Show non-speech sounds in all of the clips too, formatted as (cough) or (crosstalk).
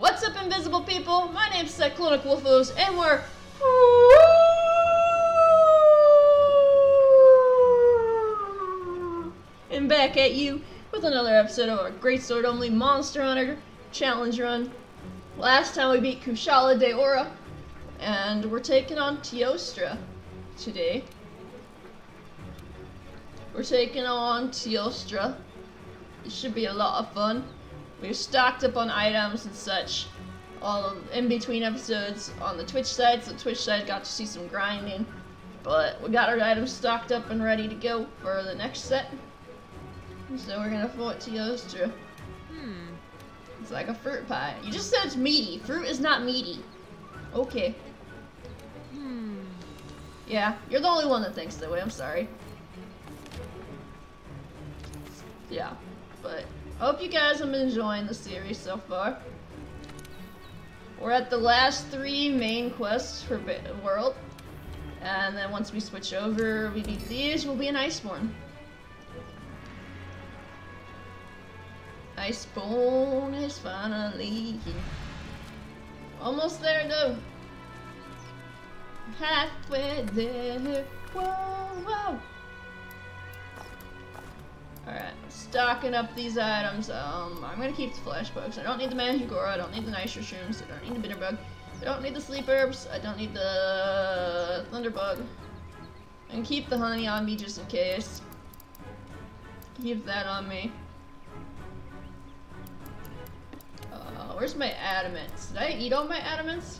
What's up, invisible people? My name's Cyclonic Wolfos, and we're. And back at you with another episode of our Great Sword Only Monster Hunter Challenge Run. Last time we beat Kushala Daora, and we're taking on Teostra today. We're taking on Teostra. It should be a lot of fun. We've stocked up on items and such all of, in between episodes on the Twitch side, so Twitch side got to see some grinding. But we got our items stocked up and ready to go for the next set. So we're gonna fight Teostra. Hmm. It's like a fruit pie. You just said it's meaty. Fruit is not meaty. Okay. Hmm. Yeah, you're the only one that thinks that way. I'm sorry. Yeah, but hope you guys have been enjoying the series so far. We're at the last three main quests for World. And then once we switch over, we beat these, we'll be in Iceborne. Iceborne is finally here. Almost there though. Halfway there. Whoa, whoa. Stocking up these items. Um, I'm gonna keep the flash bugs. I don't need the mandragora. I don't need the nitro shrooms. I don't need the bitter bug. I don't need the sleep herbs. I don't need the thunderbug. Can keep the honey on me just in case. Keep that on me. Uh, where's my adamants? Did I eat all my adamants?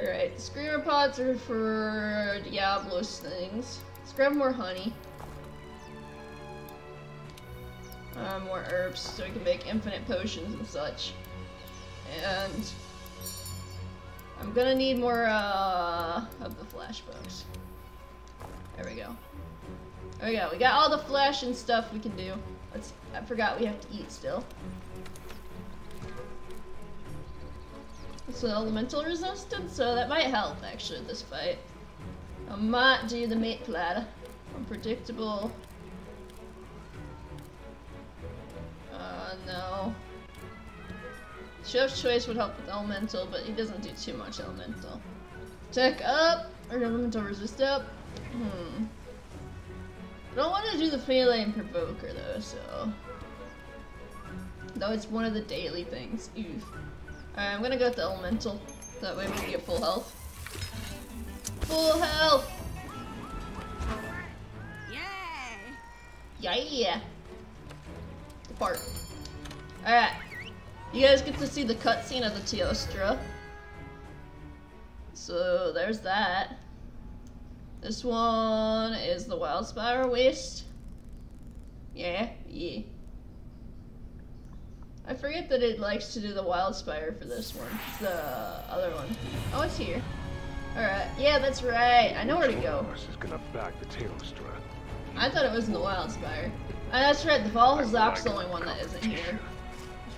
Alright, screamer pods are for Diablos things. Let's grab more honey. Uh, more herbs so we can make infinite potions and such. And I'm gonna need more uh, of the flash bugs. There we go. There we go. We got all the flesh and stuff we can do. Let's. I forgot we have to eat still. It's an elemental resistance, so that might help actually this fight. I might do the meat platter. Unpredictable. Uh, no. Chef's choice would help with elemental, but he doesn't do too much elemental. Tech up, or elemental resist up. Hmm. I don't want to do the Feline Provoker though, so. Though it's one of the daily things. Oof. Alright, I'm gonna go with the elemental. That way we can get full health. Full health! Yay! Yeah! Depart. Alright. You guys get to see the cutscene of the Teostra. So there's that. This one is the Wildspire Waste. Yeah, yeah. I forget that it likes to do the Wildspire for this one. It's the other one. Oh, it's here. Alright, yeah, that's right. I know where to go. one of us is gonna back the Teostra? I thought it was in the Wildspire. Oh, that's right, the Valhall's I the only one that isn't here.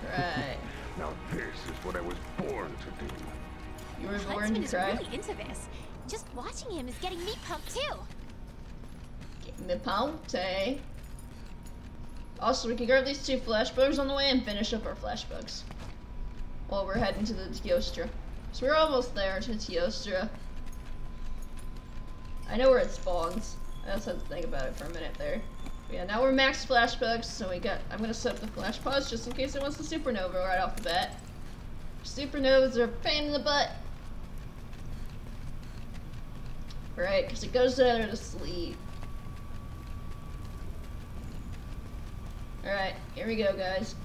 That's right. (laughs) Now this is what I was born to do. You were born Huntsman to is really into this. Just watching him is getting me pumped too. Get me pumped, eh? Also, we can grab these two flashbugs on the way and finish up our flashbugs. While we're heading to the Teostra. So we're almost there to Teostra. I know where it spawns. I just had to think about it for a minute there. But yeah, now we're max flashbugs, so we got. I'm gonna set up the flash pods just in case it wants the supernova right off the bat. Supernovas are a pain in the butt. Right, because it goes there to sleep. Alright, here we go, guys.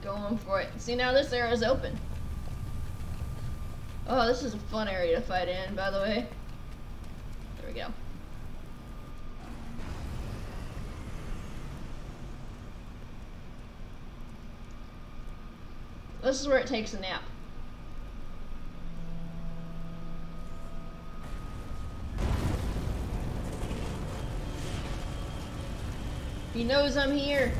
Going for it. See, now this area is open. Oh, this is a fun area to fight in, by the way. There we go. This is where it takes a nap. He knows I'm here.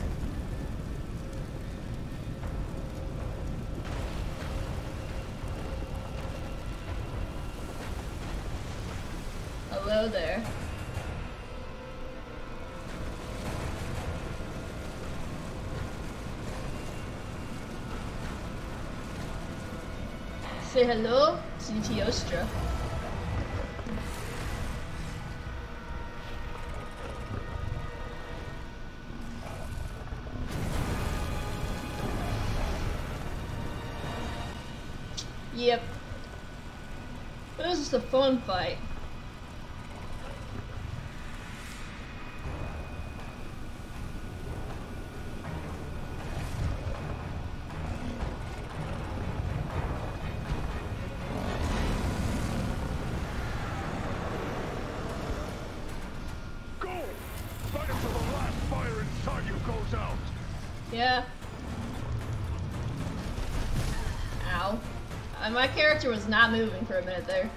Hello there. Say hello to Teostra. Goes out! Yeah. Ow. Uh, my character was not moving for a minute there.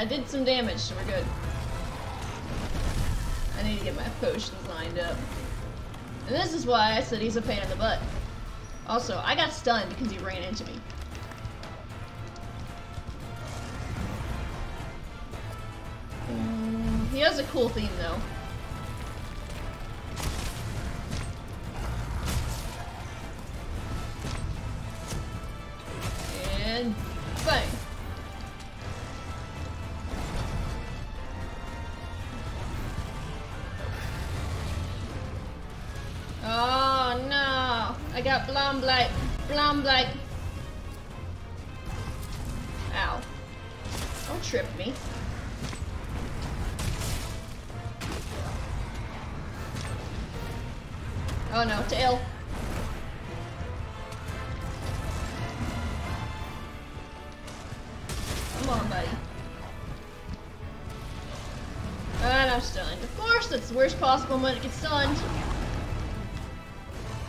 I did some damage, so we're good. I need to get my potions lined up. And this is why I said he's a pain in the butt. Also, I got stunned because he ran into me. Mm, he has a cool theme though. And Blastblight. Ow. Don't trip me. Oh no, tail. Come on, buddy. And I'm stunned. Of course, that's the worst possible moment to get stunned.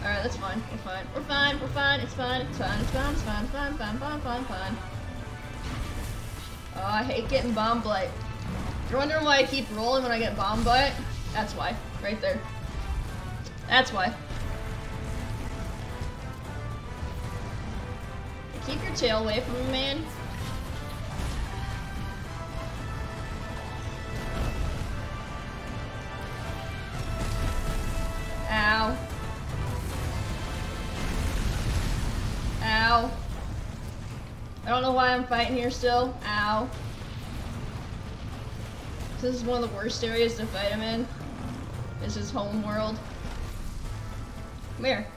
Alright, that's fine. We're fine. We're fine. We're fine. It's fine. It's fine. It's fine. It's fine. It's fine. Fine. Fine. Fine. Fine. Oh, I hate getting bomb blight. You're wondering why I keep rolling when I get bomb blight? That's why. Right there. That's why. Keep your tail away from me, man. Don't know why I'm fighting here still. Ow. This is one of the worst areas to fight him in. This is home world. Come here.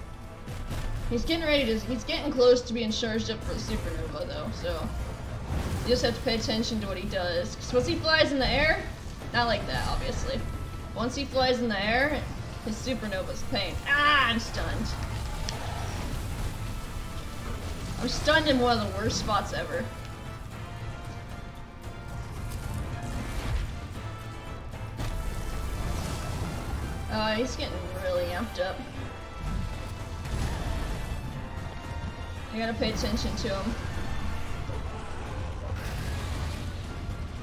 He's getting ready to, he's getting close to being charged up for the supernova though, so. You just have to pay attention to what he does. Because once he flies in the air, not like that obviously. Once he flies in the air, his supernova's pain. Ah, I'm stunned. I'm stunned in one of the worst spots ever. Oh, he's getting really amped up. I gotta pay attention to him.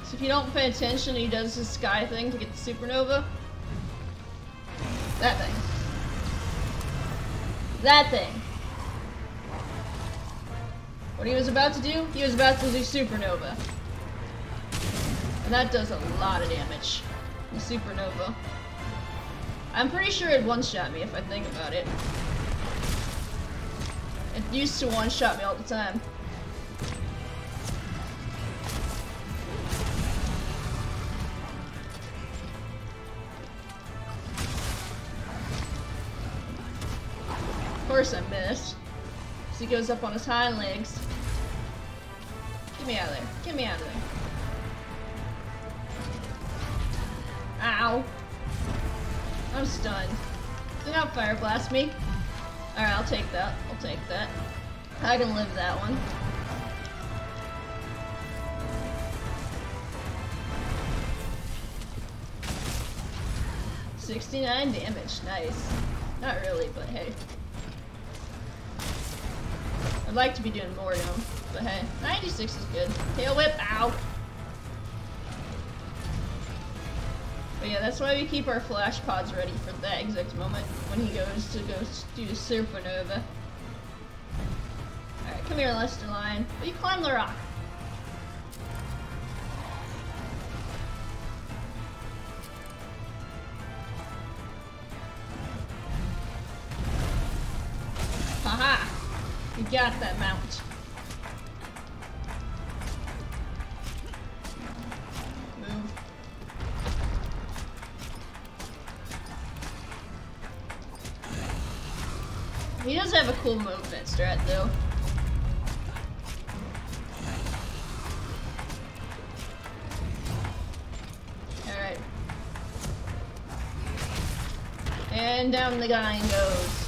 So if you don't pay attention, he does his sky thing to get the supernova. That thing. That thing. What he was about to do, he was about to do supernova. And that does a lot of damage. The supernova. I'm pretty sure it one-shot me if I think about it. It used to one-shot me all the time. Of course I missed. So he goes up on his hind legs. Get me out of there. Get me out of there. Ow. I'm stunned. Do not fire blast me. Alright, I'll take that. I'll take that. I can live that one. Sixty-nine damage, nice. Not really, but hey. I'd like to be doing more of them, but hey, 96 is good. Tail whip, ow! But yeah, that's why we keep our flash pods ready for that exact moment when he goes to go do supernova. Alright, come here, Lester Lion. Will you climb the rock? He does have a cool movement strat though. Alright. And down the guy goes.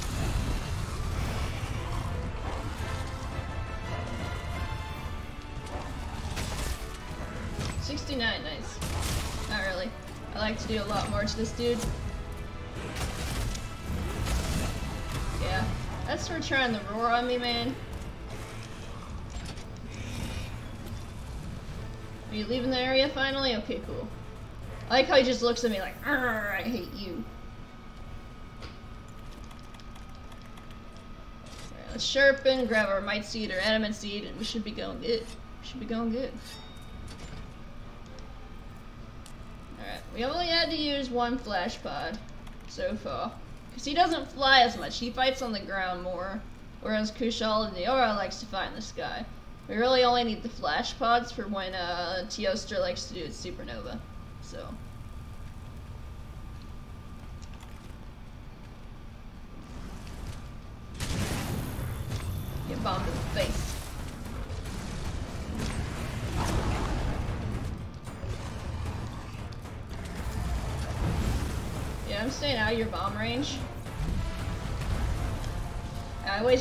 Sixty-nine, nice. Not really. I like to do a lot more to this dude. That's for trying to roar on me, man. Are you leaving the area finally? Okay, cool. I like how he just looks at me like, I hate you. Alright, let's sharpen, grab our might seed or adamant seed, and we should be going good. We should be going good. Alright, we only had to use one flash pod so far. Because he doesn't fly as much, he fights on the ground more. Whereas Kushala Daora likes to fight in the sky. We really only need the flash pods for when uh, Teostra likes to do its supernova. So.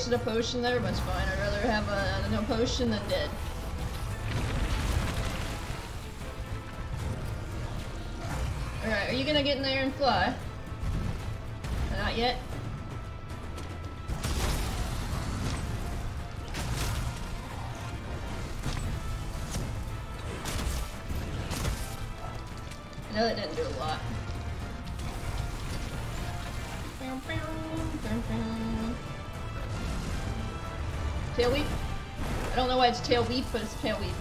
Wasted a potion there, but it's fine. I'd rather have a, no potion than dead. Alright, are you gonna get in there and fly? Not yet. I know that didn't do a lot. Tail weep? I don't know why it's tail weep, but it's tail weep.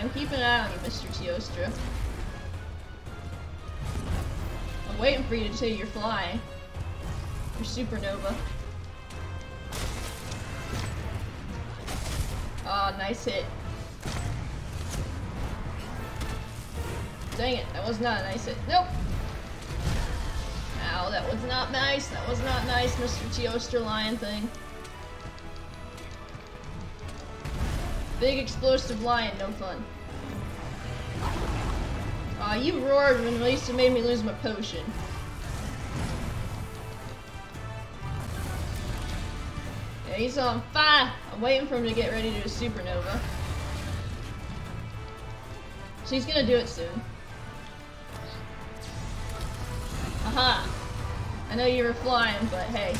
I'm keeping an eye on you, Mr. Teostra. I'm waiting for you to say you're flying. You're supernova. Ah, oh, nice hit. Dang it, that was not a nice hit. Nope. That was not nice. That was not nice, Mr. Teostra Lion thing. Big explosive lion, no fun. Aw, uh, you roared when at least it made me lose my potion. Yeah, he's on fire! I'm waiting for him to get ready to do a supernova. So he's gonna do it soon. Aha! I know you were flying, but hey.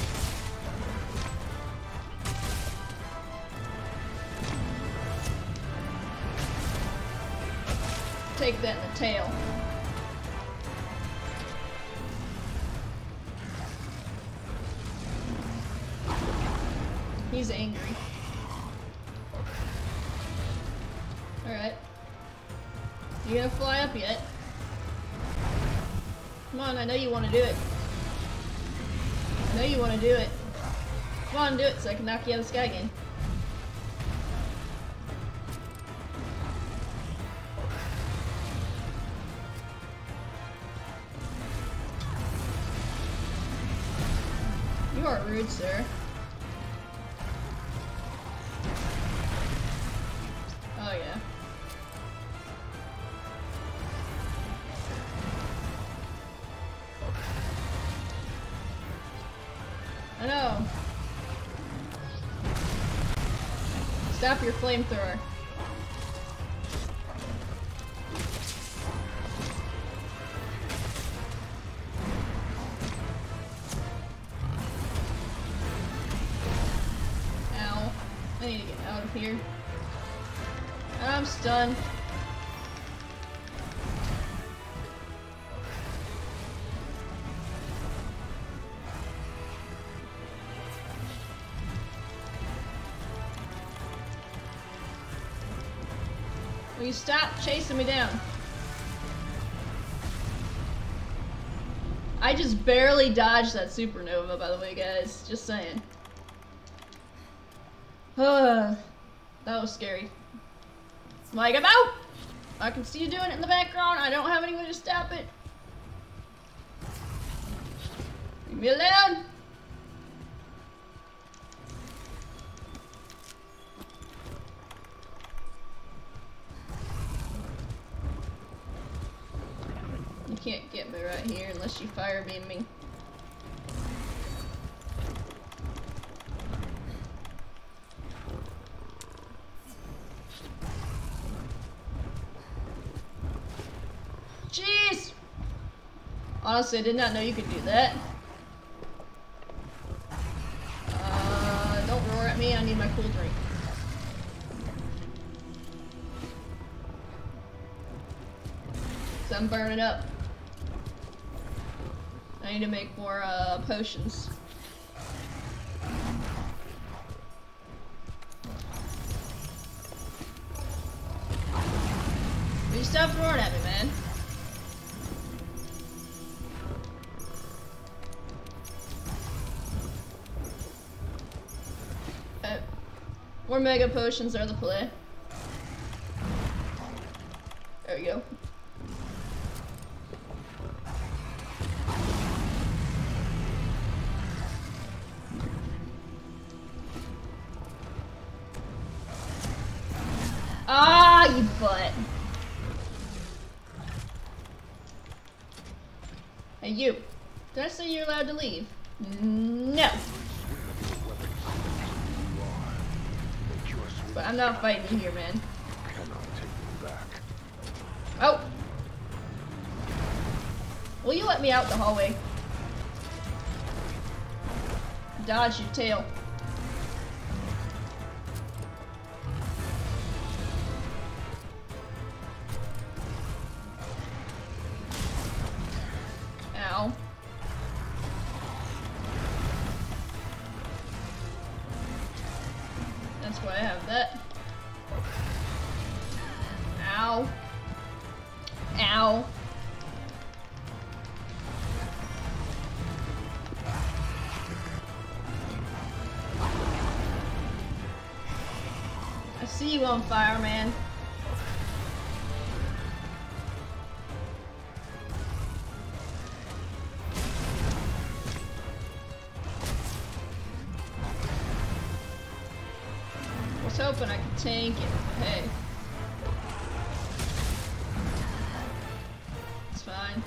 Take that in the tail. He's angry. Alright. You gonna fly up yet? Come on, I know you want to do it. I know you want to do it. Come on, do it so I can knock you out of the sky again. You are rude, sir. Flamethrower. Ow. I need to get out of here. I'm stunned. You stop chasing me down? I just barely dodged that supernova, by the way, guys. Just saying. (sighs) that was scary. Like, I'm out! I can see you doing it in the background. I don't have any way to stop it. Leave me alone! Can't get me right here unless you fire beam me. Jeez! Honestly, I did not know you could do that. Uh, don't roar at me, I need my cool drink. I'm burning up. Need to make more uh, potions. You stop roaring at me, man? Uh, more mega potions are the play. There we go. Hallway? Dodge your tail. Was hoping I could tank it. Hey. It's fine.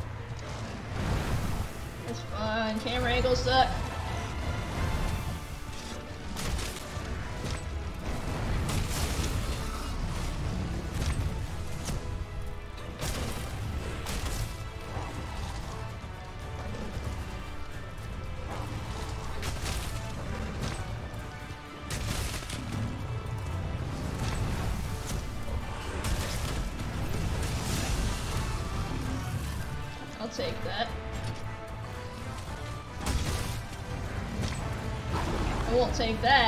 It's fine. Camera angles suck. I that.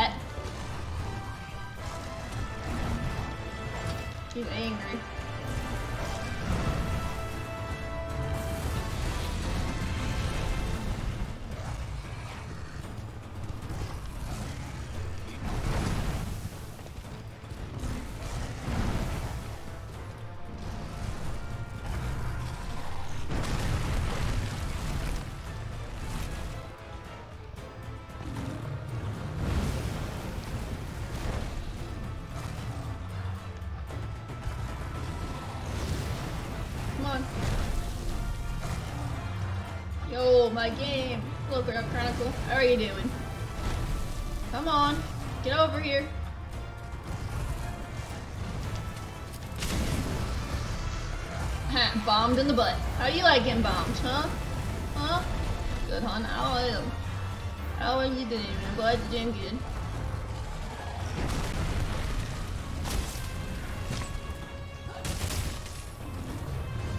My game. Look, Girl Chronicle. How are you doing? Come on. Get over here. (laughs) Bombed in the butt. How do you like getting bombed, huh? Huh? Good, hon. How are you? How are you doing? I'm glad you're doing good.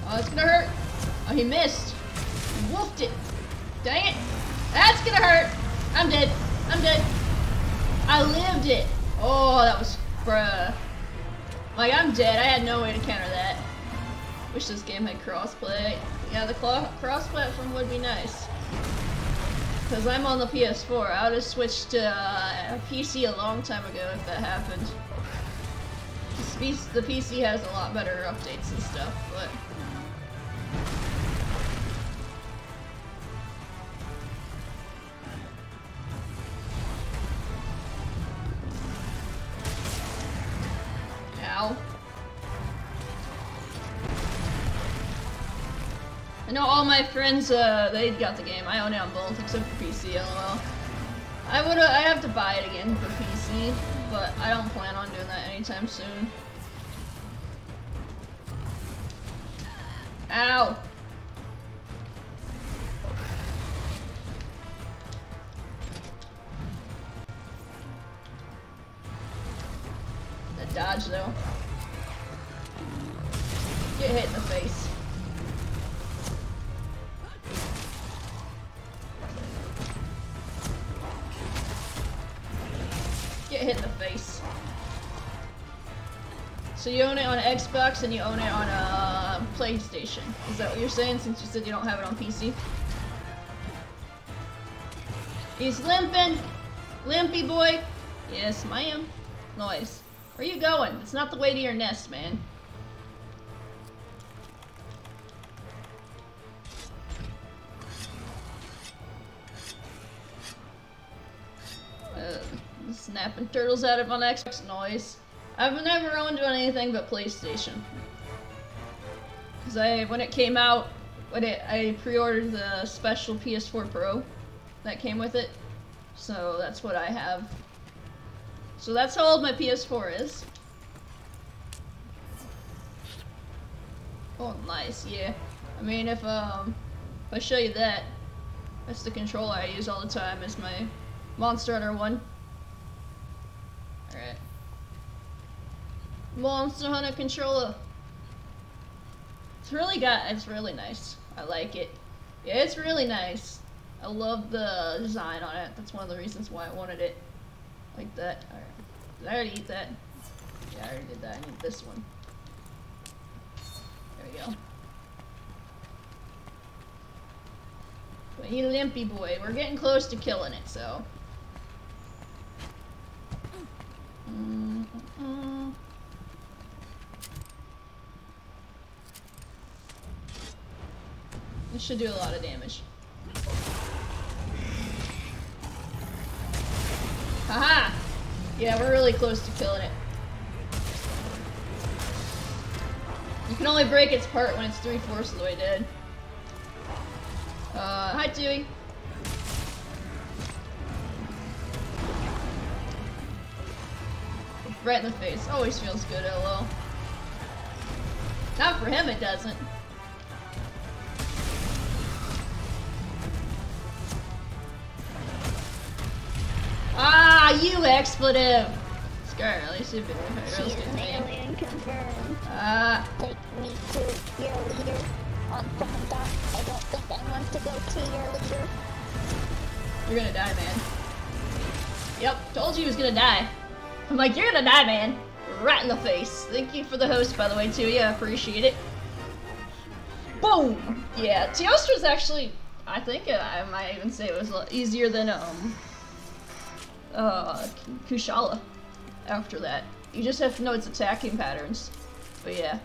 Oh, it's gonna hurt. Oh, he missed. He wolfed it. Dang it. That's gonna hurt. I'm dead. I'm dead. I lived it. Oh, that was bruh. Like, I'm dead. I had no way to counter that. Wish this game had crossplay. Yeah, the cross platform would be nice. Because I'm on the PS4. I would have switched to uh, PC a long time ago if that happened. The PC has a lot better updates and stuff, but... I know all my friends, uh, they got the game. I own it on both, except for PC, lol. I would, I have to buy it again for PC, but I don't plan on doing that anytime soon. Ow! The dodge though. Get hit in the face. So you own it on Xbox and you own it on a uh, PlayStation. Is that what you're saying since you said you don't have it on PC? He's limping! Limpy boy! Yes, ma'am. Noise. Where are you going? It's not the way to your nest, man. Uh, snapping turtles out of on Xbox noise. I've never owned anything but PlayStation. Cause I, when it came out, when it, I pre-ordered the special PS4 Pro that came with it. So that's what I have. So that's how old my PS4 is. Oh, nice, yeah. I mean, if, um, if I show you that, that's the controller I use all the time, is my Monster Hunter one. Alright. Monster Hunter controller. It's really got, it's really nice. I like it. Yeah, it's really nice. I love the design on it. That's one of the reasons why I wanted it like that. Alright. Did I already eat that? Yeah, I already did that. I need this one. There we go. We need limpy boy. We're getting close to killing it, so. -mm. This should do a lot of damage. Haha! Yeah, we're really close to killing it. You can only break its part when it's three-fourths of the way dead. Uh, hi Dewey. Right in the face. Always feels good, lol. Not for him, it doesn't. You expletive! Scar, at least you've been. She's an alien confirmed. Ah, Take me to your leader. On Panda. I don't think I want to go to your leader. you're gonna die, man. Yep, told you he was gonna die. I'm like, you're gonna die, man. Right in the face. Thank you for the host, by the way, too. Yeah, appreciate it. Boom! Yeah, Teostra's actually, I think uh, I might even say it was easier than, um, uh, Kushala after that. You just have to know its attacking patterns. But yeah.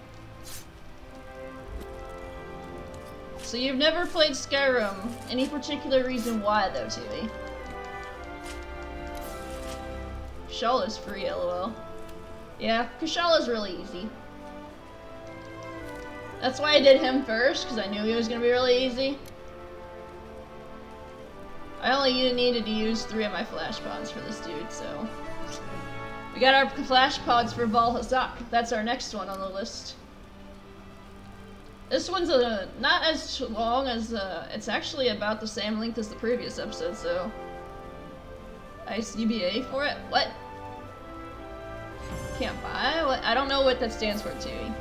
So you've never played Skyrim. Any particular reason why, though, TV? Kushala's free, lol. Yeah, Kushala's really easy. That's why I did him first, because I knew he was going to be really easy. I only needed to use three of my flash pods for this dude, so... We got our flash pods for Vaal Hazak. That's our next one on the list. This one's uh, not as long as, uh, it's actually about the same length as the previous episode, so... ICBA for it? What? Can't buy? What? I don't know what that stands for, too.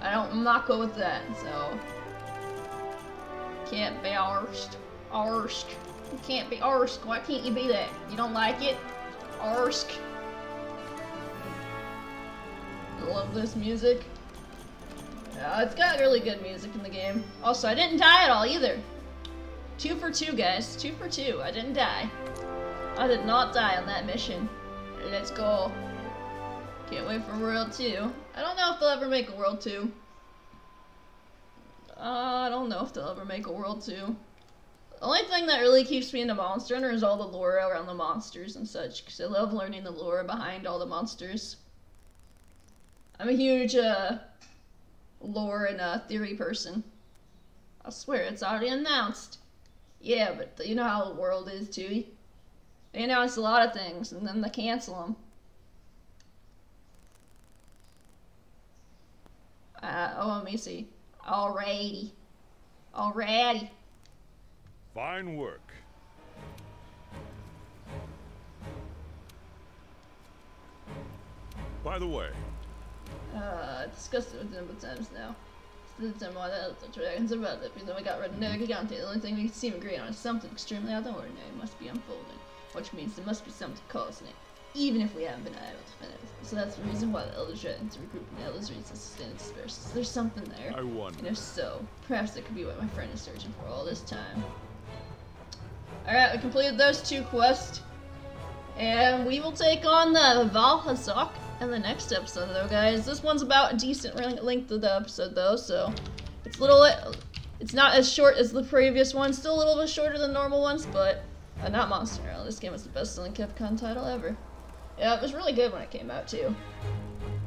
I don't, I'm not good with that, so... Can't be arsed. Arsk. You can't be arsk. Why can't you be that? You don't like it? Arsk. I love this music. Yeah, it's got really good music in the game. Also, I didn't die at all either. Two for two, guys. Two for two. I didn't die. I did not die on that mission. Let's go. Can't wait for World 2. I don't know if they'll ever make a World 2. Uh, I don't know if they'll ever make a World 2. The only thing that really keeps me into Monster Hunter is all the lore around the monsters and such, because I love learning the lore behind all the monsters. I'm a huge, uh, lore and uh, theory person. I swear, it's already announced. Yeah, but you know how the world is, too. They announce a lot of things, and then they cancel them. Uh, oh, let me see. Alrighty. Alrighty. Fine work. By the way, Uh, discussed it with with times now. The why that the dragons about it, though we got rid of Nergigante, the only thing we seem to agree on is something extremely out of the ordinary must be unfolding, which means there must be something causing it, even if we haven't been able to finish. So that's the reason why the Elders Dragons regrouping the Elders Reeds sustain disperses. There's something there. I wonder. And if so, perhaps that could be what my friend is searching for all this time. Alright, we completed those two quests. And we will take on the Vaal Hazak in the next episode, though, guys. This one's about a decent length of the episode, though, so it's a little. It's not as short as the previous one. Still a little bit shorter than normal ones, but uh, not Monster Hunter. This game is the best-selling Capcom title ever. Yeah, it was really good when it came out too.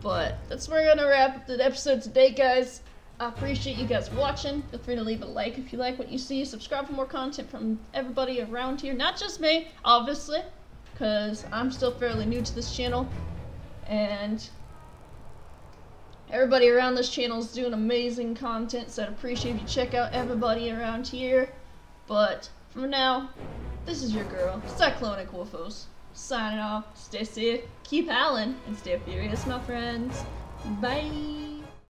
But that's where we're gonna wrap up the episode today, guys. I appreciate you guys watching. Feel free to leave a like if you like what you see. Subscribe for more content from everybody around here. Not just me, obviously, because I'm still fairly new to this channel. And everybody around this channel is doing amazing content, so I'd appreciate if you check out everybody around here. But for now, this is your girl, Cyclonic Wolfos, signing off. Stay safe, keep howling, and stay furious, my friends. Bye.